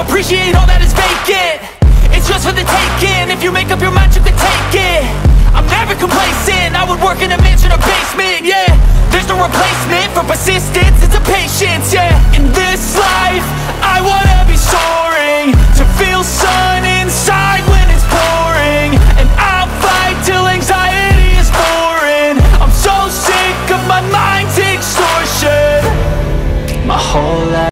appreciate all that is vacant. It's just for the taking. If you make up your mind, you can take it. I'm never complacent. I would work in a mansion or basement, yeah. There's no replacement for persistence. It's a patience, yeah. In this life, I wanna be soaring. To feel sun inside when it's pouring. And I'll fight till anxiety is foreign. I'm so sick of my mind's extortion. My whole life